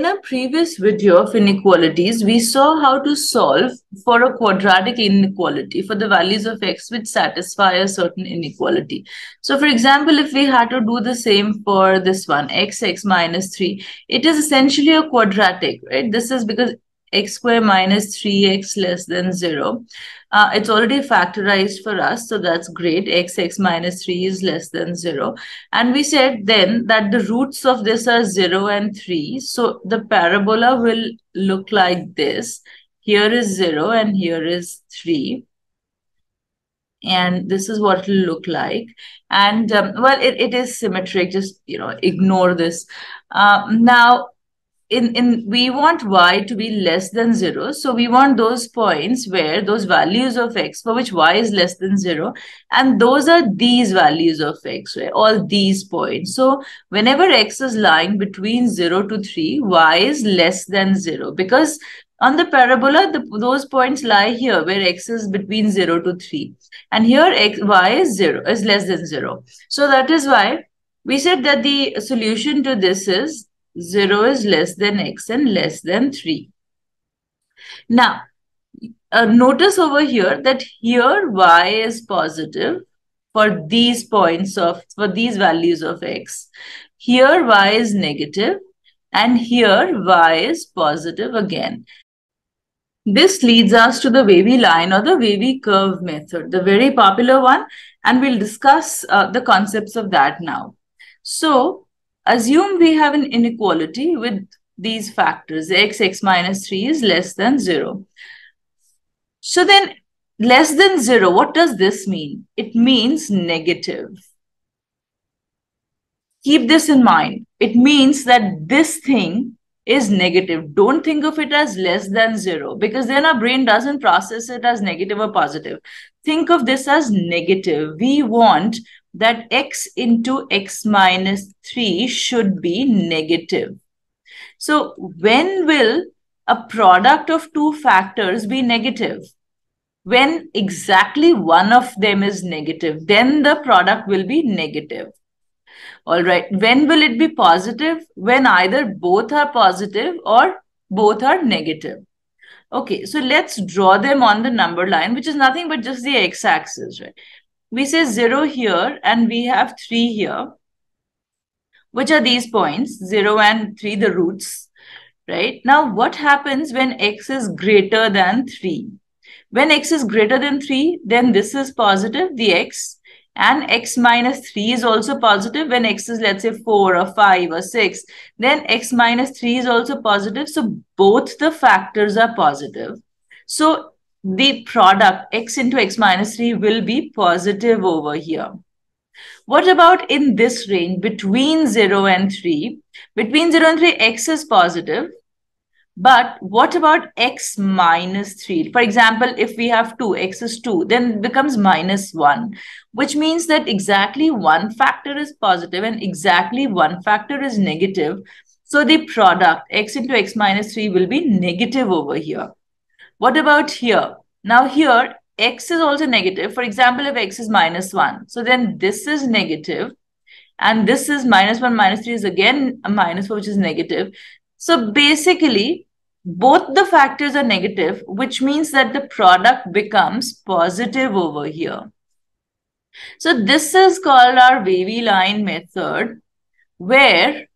in a previous video of inequalities, we saw how to solve for a quadratic inequality for the values of x which satisfy a certain inequality. So for example, if we had to do the same for this one, x, x minus 3, it is essentially a quadratic, right? This is because x square minus 3x less than 0. Uh, it's already factorized for us, so that's great. x, x minus 3 is less than 0. And we said then that the roots of this are 0 and 3. So the parabola will look like this. Here is 0 and here is 3 and this is what it'll look like and um, well it, it is symmetric just you know ignore this uh, now in in we want y to be less than 0 so we want those points where those values of x for which y is less than 0 and those are these values of x right? All these points. So whenever x is lying between 0 to 3 y is less than 0 because on the parabola the, those points lie here where x is between 0 to 3 and here x y is 0 is less than 0 so that is why we said that the solution to this is 0 is less than x and less than 3. Now, uh, notice over here that here y is positive for these points of, for these values of x. Here y is negative and here y is positive again. This leads us to the wavy line or the wavy curve method, the very popular one, and we'll discuss uh, the concepts of that now. So, Assume we have an inequality with these factors, x, x minus 3 is less than 0. So then less than 0, what does this mean? It means negative. Keep this in mind. It means that this thing is negative. Don't think of it as less than 0 because then our brain doesn't process it as negative or positive. Think of this as negative. We want that x into x minus 3 should be negative. So when will a product of two factors be negative? When exactly one of them is negative, then the product will be negative. All right. When will it be positive? When either both are positive or both are negative. Okay, so let's draw them on the number line, which is nothing but just the x-axis, right? We say 0 here and we have 3 here. Which are these points? 0 and 3, the roots, right? Now, what happens when x is greater than 3? When x is greater than 3, then this is positive, the x, and x minus 3 is also positive when x is, let's say, 4 or 5 or 6. Then x minus 3 is also positive. So, both the factors are positive. So, the product x into x minus 3 will be positive over here. What about in this range between 0 and 3? Between 0 and 3, x is positive. But what about x minus 3? For example, if we have 2, x is 2, then it becomes minus 1, which means that exactly one factor is positive and exactly one factor is negative. So the product x into x minus 3 will be negative over here. What about here? Now here, x is also negative. For example, if x is minus 1, so then this is negative, and this is minus 1, minus 3 is again a minus 4, which is negative. So basically, both the factors are negative, which means that the product becomes positive over here. So this is called our wavy line method, where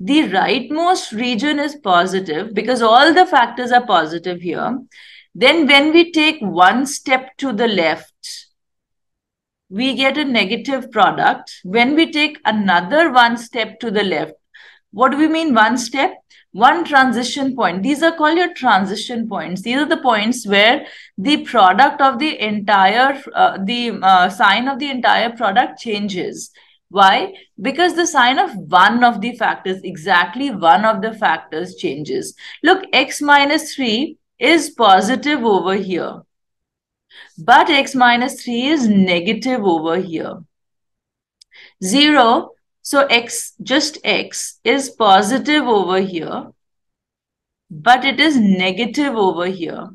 the rightmost region is positive because all the factors are positive here. Then when we take one step to the left, we get a negative product. When we take another one step to the left, what do we mean one step? One transition point. These are called your transition points. These are the points where the product of the entire, uh, the uh, sign of the entire product changes. Why? Because the sign of one of the factors, exactly one of the factors changes. Look, x minus 3 is positive over here. But x minus 3 is negative over here. 0, so x, just x, is positive over here. But it is negative over here.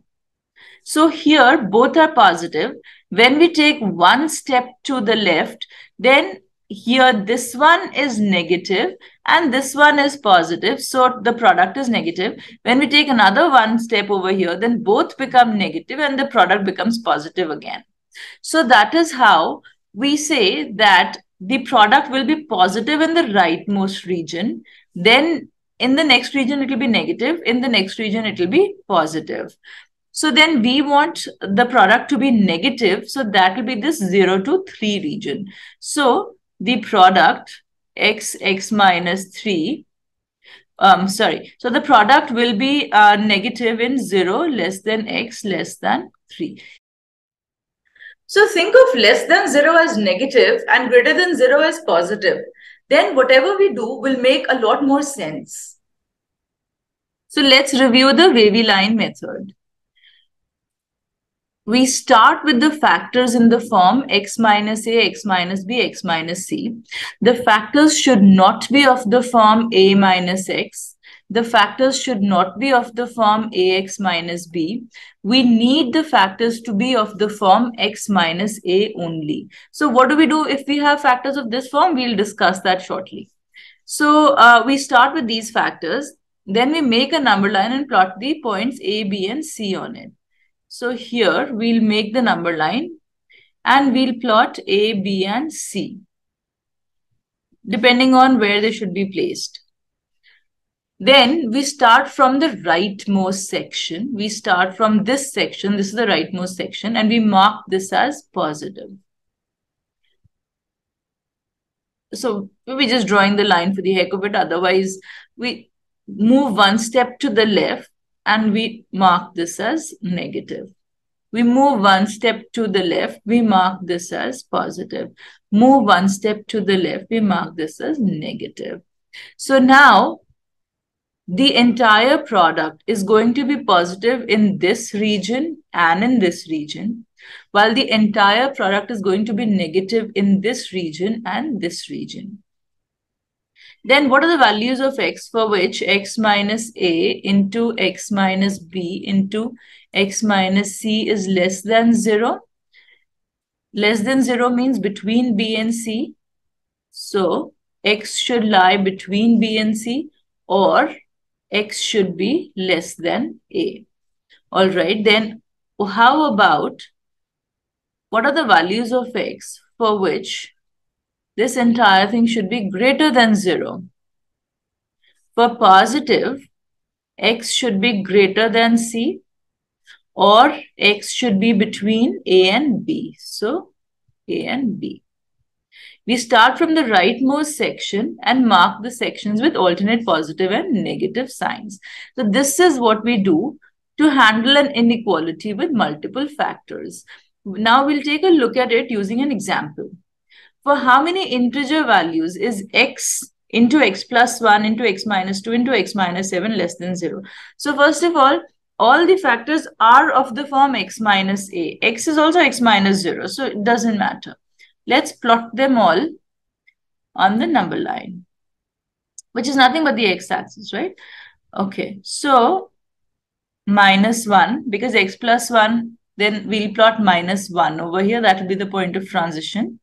So here, both are positive. When we take one step to the left, then here this one is negative and this one is positive. So the product is negative. When we take another one step over here then both become negative and the product becomes positive again. So that is how we say that the product will be positive in the rightmost region. Then in the next region it will be negative. In the next region it will be positive. So then we want the product to be negative. So that will be this 0 to 3 region. So the product x x minus 3 um sorry. So the product will be uh, negative in 0 less than x less than 3 so think of less than 0 as negative and greater than 0 as positive. Then whatever we do will make a lot more sense. So let's review the wavy line method we start with the factors in the form x minus a, x minus b, x minus c. The factors should not be of the form a minus x. The factors should not be of the form ax minus b. We need the factors to be of the form x minus a only. So what do we do if we have factors of this form? We'll discuss that shortly. So uh, we start with these factors. Then we make a number line and plot the points a, b, and c on it. So here we'll make the number line and we'll plot A, B and C depending on where they should be placed. Then we start from the rightmost section. We start from this section. This is the rightmost section and we mark this as positive. So we're just drawing the line for the heck of it. Otherwise, we move one step to the left and we mark this as negative. We move one step to the left, we mark this as positive. Move one step to the left, we mark this as negative. So now the entire product is going to be positive in this region and in this region, while the entire product is going to be negative in this region and this region. Then what are the values of x for which x minus a into x minus b into x minus c is less than 0? Less than 0 means between b and c. So x should lie between b and c or x should be less than a. All right, then how about what are the values of x for which this entire thing should be greater than 0. For positive, x should be greater than c or x should be between a and b. So, a and b. We start from the rightmost section and mark the sections with alternate positive and negative signs. So this is what we do to handle an inequality with multiple factors. Now we'll take a look at it using an example for how many integer values is x into x plus 1 into x minus 2 into x minus 7 less than 0. So first of all, all the factors are of the form x minus a. x is also x minus 0, so it doesn't matter. Let's plot them all on the number line, which is nothing but the x-axis, right? Okay, so minus 1, because x plus 1, then we'll plot minus 1 over here. That will be the point of transition.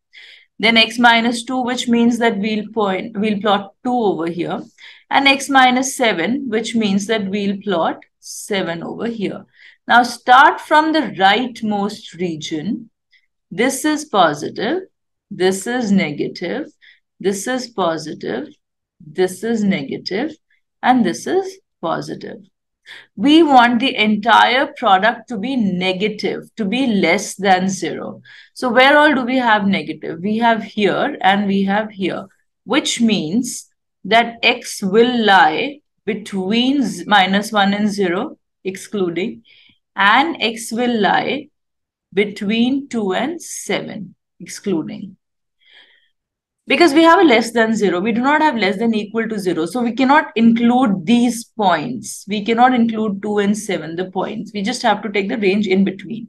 Then x minus 2, which means that we'll point, we'll plot 2 over here. And x minus 7, which means that we'll plot 7 over here. Now start from the rightmost region. This is positive. This is negative. This is positive. This is negative. And this is positive we want the entire product to be negative, to be less than zero. So where all do we have negative? We have here and we have here, which means that x will lie between minus 1 and 0, excluding, and x will lie between 2 and 7, excluding because we have a less than zero. We do not have less than equal to zero. So we cannot include these points. We cannot include 2 and 7 the points. We just have to take the range in between.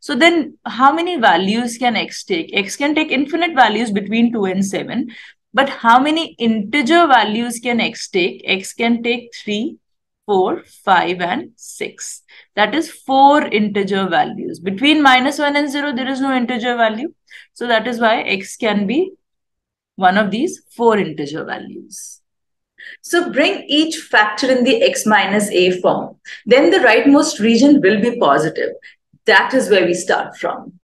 So then how many values can x take? X can take infinite values between 2 and 7 but how many integer values can x take? X can take three four five and 6 that is four integer values. Between minus 1 and 0 there is no integer value. So that is why x can be one of these four integer values. So bring each factor in the x minus a form. Then the rightmost region will be positive. That is where we start from.